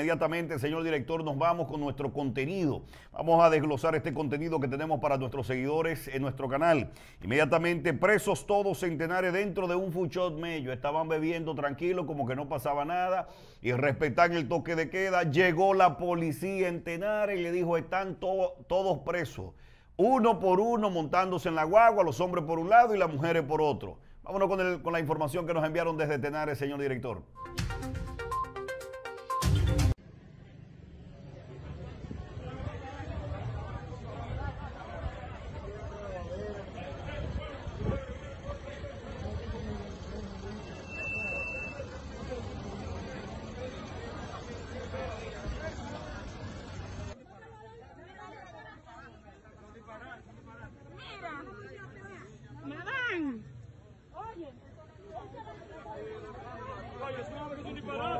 Inmediatamente, señor director, nos vamos con nuestro contenido. Vamos a desglosar este contenido que tenemos para nuestros seguidores en nuestro canal. Inmediatamente, presos todos centenares dentro de un fuchot medio. Estaban bebiendo tranquilo, como que no pasaba nada, y respetan el toque de queda. Llegó la policía en Tenares y le dijo, están todos presos. Uno por uno montándose en la guagua, los hombres por un lado y las mujeres por otro. Vámonos con, con la información que nos enviaron desde Tenares, señor director.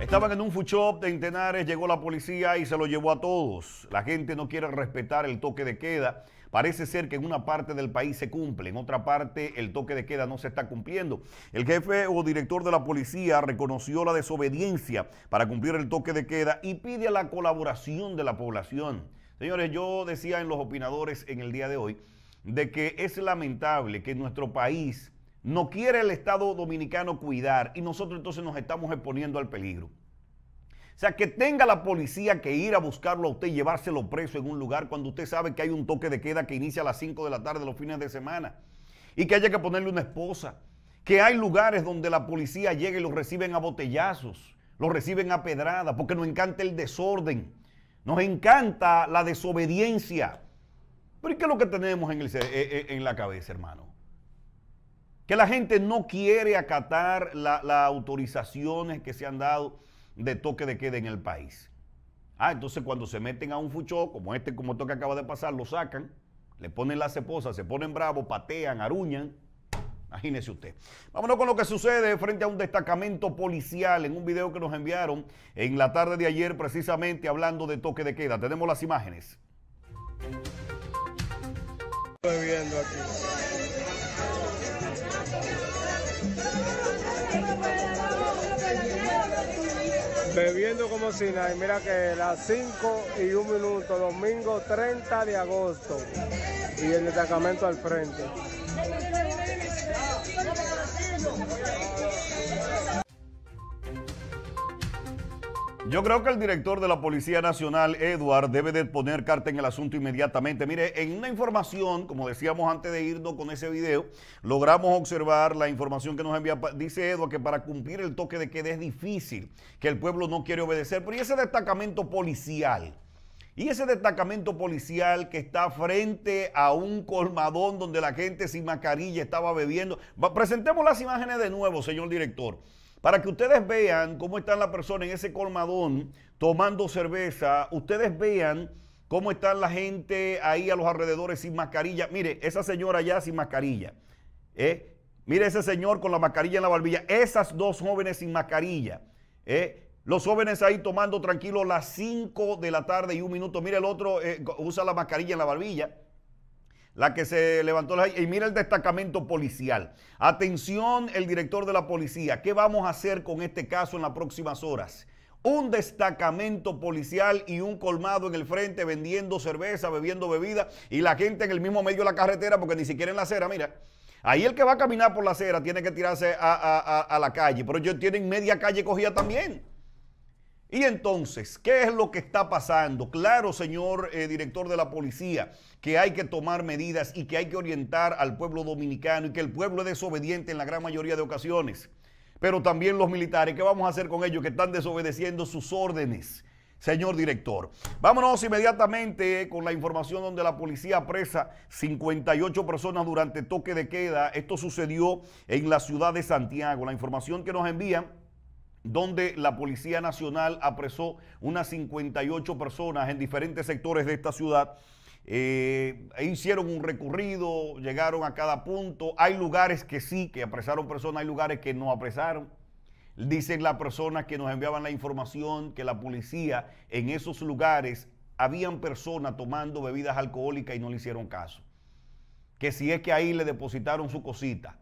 Estaban en un food de Intenares, llegó la policía y se lo llevó a todos. La gente no quiere respetar el toque de queda. Parece ser que en una parte del país se cumple, en otra parte el toque de queda no se está cumpliendo. El jefe o director de la policía reconoció la desobediencia para cumplir el toque de queda y pide la colaboración de la población. Señores, yo decía en los opinadores en el día de hoy de que es lamentable que nuestro país no quiere el Estado dominicano cuidar y nosotros entonces nos estamos exponiendo al peligro. O sea, que tenga la policía que ir a buscarlo a usted y llevárselo preso en un lugar cuando usted sabe que hay un toque de queda que inicia a las 5 de la tarde los fines de semana y que haya que ponerle una esposa. Que hay lugares donde la policía llega y los reciben a botellazos, los reciben a pedrada, porque nos encanta el desorden, nos encanta la desobediencia. Pero ¿y qué es lo que tenemos en, eh, eh, en la cabeza, hermano? Que la gente no quiere acatar las autorizaciones que se han dado de toque de queda en el país. Ah, entonces cuando se meten a un fuchó, como este, como esto que acaba de pasar, lo sacan, le ponen las esposas, se ponen bravos, patean, aruñan. Imagínese usted. Vámonos con lo que sucede frente a un destacamento policial en un video que nos enviaron en la tarde de ayer, precisamente hablando de toque de queda. Tenemos las imágenes. Estoy viendo aquí. bebiendo como si nada. Y mira que las 5 y un minuto, domingo 30 de agosto. Y el destacamento al frente. Yo creo que el director de la Policía Nacional, Edward, debe de poner carta en el asunto inmediatamente. Mire, en una información, como decíamos antes de irnos con ese video, logramos observar la información que nos envía. Dice Edward que para cumplir el toque de queda es difícil, que el pueblo no quiere obedecer. Pero ¿y ese destacamento policial? Y ese destacamento policial que está frente a un colmadón donde la gente sin mascarilla estaba bebiendo. Presentemos las imágenes de nuevo, señor director para que ustedes vean cómo están las personas en ese colmadón tomando cerveza, ustedes vean cómo están la gente ahí a los alrededores sin mascarilla. Mire, esa señora allá sin mascarilla. ¿eh? Mire ese señor con la mascarilla en la barbilla. Esas dos jóvenes sin mascarilla. ¿eh? Los jóvenes ahí tomando tranquilo las 5 de la tarde y un minuto. Mire el otro eh, usa la mascarilla en la barbilla la que se levantó la... Y mira el destacamento policial. Atención, el director de la policía. ¿Qué vamos a hacer con este caso en las próximas horas? Un destacamento policial y un colmado en el frente vendiendo cerveza, bebiendo bebida y la gente en el mismo medio de la carretera porque ni siquiera en la acera, mira. Ahí el que va a caminar por la acera tiene que tirarse a, a la calle, pero ellos tienen media calle cogida también. Y entonces, ¿qué es lo que está pasando? Claro, señor eh, director de la policía, que hay que tomar medidas y que hay que orientar al pueblo dominicano y que el pueblo es desobediente en la gran mayoría de ocasiones. Pero también los militares, ¿qué vamos a hacer con ellos que están desobedeciendo sus órdenes? señor director. Vámonos inmediatamente con la información donde la policía presa 58 personas durante toque de queda. Esto sucedió en la ciudad de Santiago. La información que nos envían donde la Policía Nacional apresó unas 58 personas en diferentes sectores de esta ciudad. Eh, hicieron un recorrido, llegaron a cada punto. Hay lugares que sí, que apresaron personas, hay lugares que no apresaron. Dicen las personas que nos enviaban la información que la policía en esos lugares habían personas tomando bebidas alcohólicas y no le hicieron caso. Que si es que ahí le depositaron su cosita.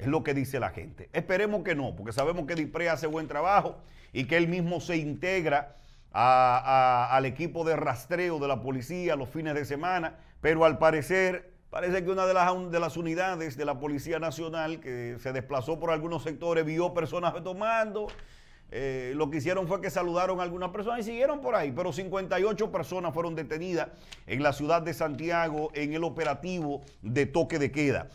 Es lo que dice la gente. Esperemos que no, porque sabemos que Dispre hace buen trabajo y que él mismo se integra al equipo de rastreo de la policía los fines de semana, pero al parecer Parece que una de las, de las unidades de la Policía Nacional que se desplazó por algunos sectores vio personas tomando. Eh, lo que hicieron fue que saludaron a algunas personas y siguieron por ahí, pero 58 personas fueron detenidas en la ciudad de Santiago en el operativo de toque de queda.